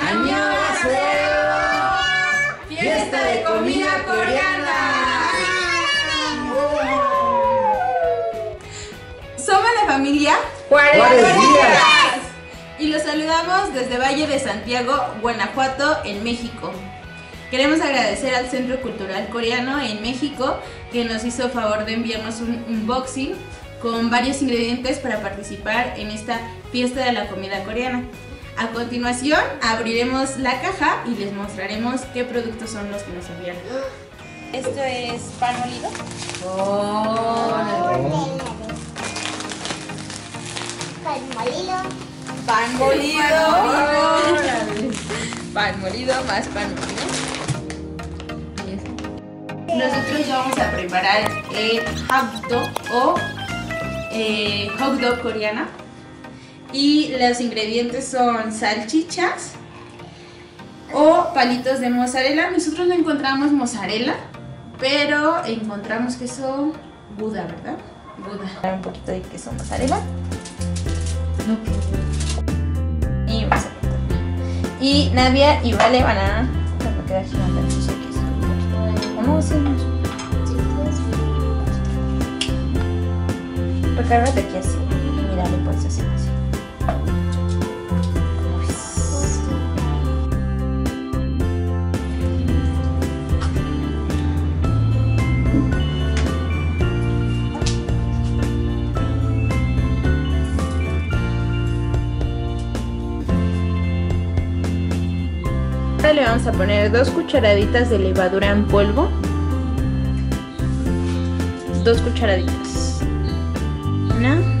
¡Año ¡Fiesta de comida coreana! Somos la familia Juárez y los saludamos desde Valle de Santiago, Guanajuato, en México. Queremos agradecer al Centro Cultural Coreano en México que nos hizo favor de enviarnos un unboxing con varios ingredientes para participar en esta fiesta de la comida coreana. A continuación abriremos la caja y les mostraremos qué productos son los que nos enviaron. Esto es pan molido. Pan molido. Pan molido más pan molido. Y eso. Nosotros vamos a preparar el hot dog o eh, hot dog coreana. Y los ingredientes son salchichas o palitos de mozzarella. Nosotros no encontramos mozzarella, pero encontramos queso Buda, ¿verdad? Buda. Un poquito de queso mozzarella. Y vamos a. Y Nadia y Vale van a. Me va a girando el queso. ¿O no? Sí, no. Recárgate aquí así. Y mira, le puedes hacer así. Ahora le vamos a poner dos cucharaditas de levadura en polvo. Dos cucharaditas. Una.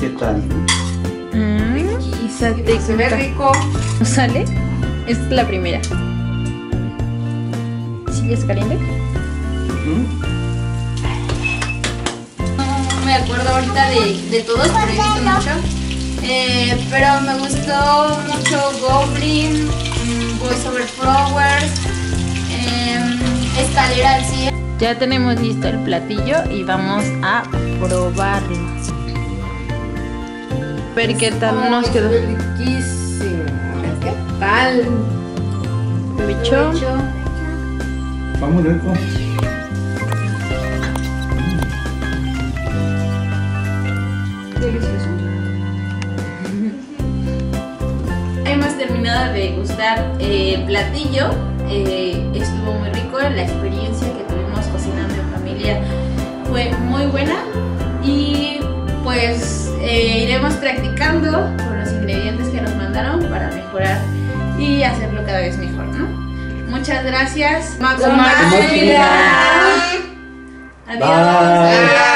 ¿Qué tal? y Se ve rico. ¿No sale? Esta es la primera. ¿Sí es caliente? Mm, No me acuerdo ahorita de, de todos, pero he visto mucho. Eh, pero me gustó mucho Goblin, mm, Voice Over Flowers, em, Escalera al Cielo. Ya tenemos listo el platillo y vamos a probarlo. Ver qué tal nos quedó. Riquísimo. ¿Qué tal? Bicho. Está muy rico. Delicioso. Hemos terminado de degustar eh, el platillo. Eh, estuvo muy rico. La experiencia que tuvimos cocinando en familia fue muy buena. Y pues eh, iremos practicando con los ingredientes que nos mandaron para mejorar y hacerlo cada vez mejor, ¿no? Muchas gracias. Maximilian. Adiós. Bye.